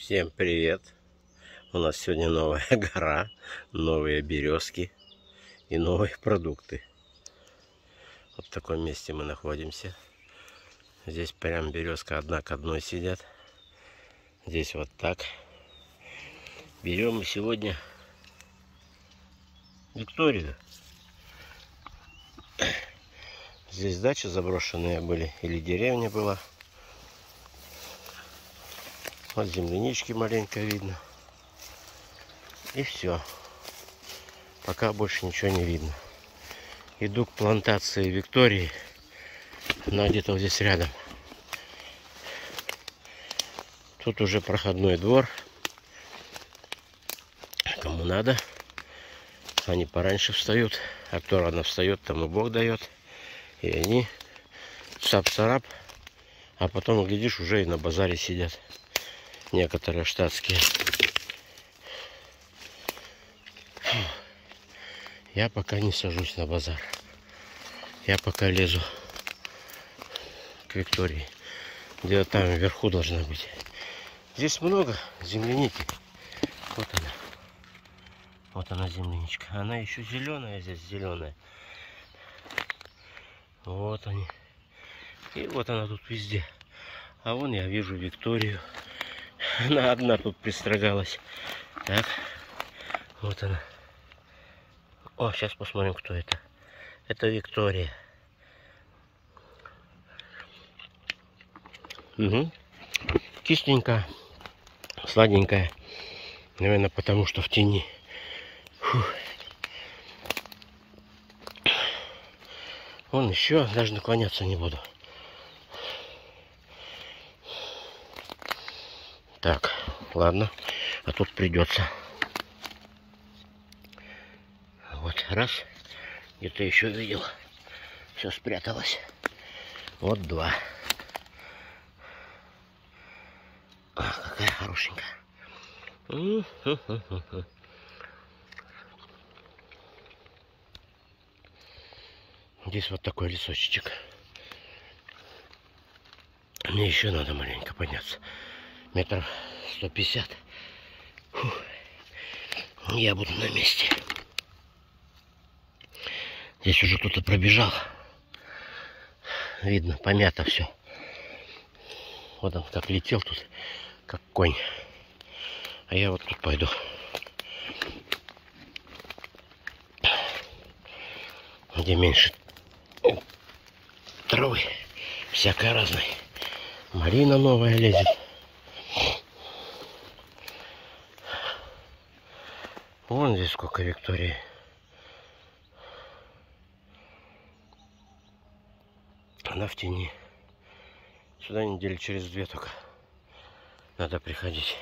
Всем привет! У нас сегодня новая гора, новые березки и новые продукты. Вот в таком месте мы находимся. Здесь прям березка одна к одной сидят. Здесь вот так. Берем мы сегодня Викторию. Здесь дачи заброшенные были или деревня была. Вот землянички маленько видно. И все. Пока больше ничего не видно. Иду к плантации Виктории. Она где-то вот здесь рядом. Тут уже проходной двор. Кому надо. Они пораньше встают. А кто рано встает, тому Бог дает. И они сап-сарап. А потом, глядишь, уже и на базаре сидят некоторые штатские. Я пока не сажусь на базар. Я пока лезу к Виктории. Где-то там вверху должна быть. Здесь много земляники. Вот она. Вот она земляничка. Она еще зеленая здесь, зеленая. Вот они. И вот она тут везде. А вон я вижу Викторию. Она одна тут пристрогалась. Так. Вот она. О, сейчас посмотрим, кто это. Это Виктория. Угу. Кисленькая. Сладенькая. Наверное, потому что в тени. Фух. Вон еще, даже наклоняться не буду. Так, ладно. А тут придется. Вот, раз. Где-то еще видел. Все спряталось. Вот два. А, какая хорошенькая. Здесь вот такой лесочек. Мне еще надо маленько подняться метров 150. Фух. Я буду на месте. Здесь уже кто-то пробежал. Видно, помято все. Вот он как летел тут, как конь. А я вот тут пойду. Где меньше травы. Всякое разное. Малина новая лезет. Вон здесь сколько Виктории. Она в тени. Сюда недели через две только. Надо приходить.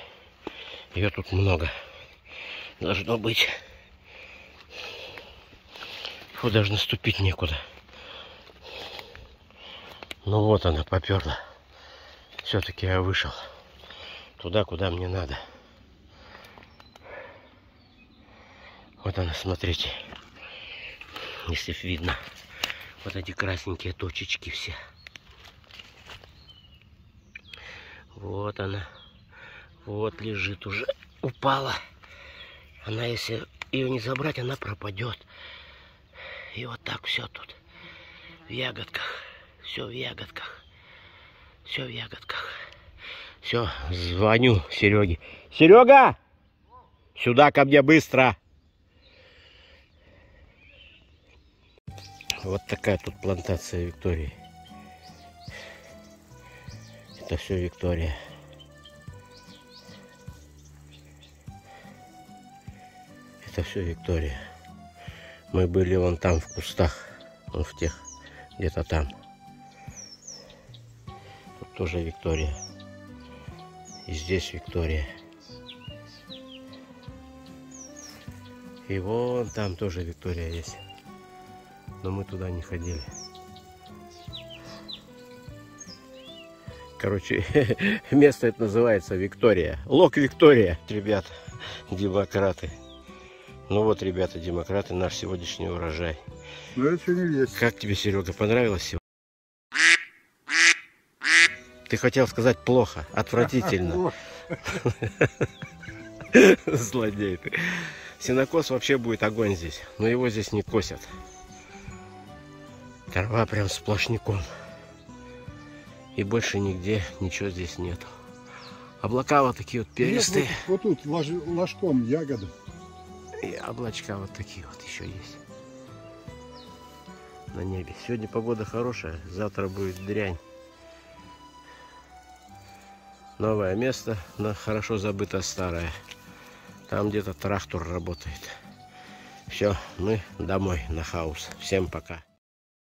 Ее тут много. Должно быть. Фу, даже наступить некуда. Ну вот она поперла. Все-таки я вышел. Туда, куда мне надо. Вот она, смотрите. Если видно. Вот эти красненькие точечки все. Вот она. Вот лежит уже. Упала. Она, если ее не забрать, она пропадет. И вот так все тут. В ягодках. Все в ягодках. Все в ягодках. Все, звоню Сереге. Серега! Сюда ко мне быстро! Вот такая тут плантация Виктории. Это все Виктория. Это все Виктория. Мы были вон там в кустах. Вон в тех. Где-то там. Тут тоже Виктория. И здесь Виктория. И вон там тоже Виктория есть но мы туда не ходили. Короче, место это называется Виктория. Лок Виктория. Ребят, демократы. Ну вот, ребята, демократы, наш сегодняшний урожай. Ну это что не есть. Как тебе, Серега, понравилось сегодня? Ты хотел сказать плохо, отвратительно. Злодей ты. Сенокос вообще будет огонь здесь. Но его здесь не косят. Трава прям сплошняком. И больше нигде ничего здесь нету. Облака вот такие вот Нет, перистые. вот, вот тут лож- ложком ягоды. И облачка вот такие вот еще есть. На небе. Сегодня погода хорошая, завтра будет дрянь. Новое место, но хорошо забыто старое. Там где-то трактор работает. Все, мы домой на хаус. Всем пока.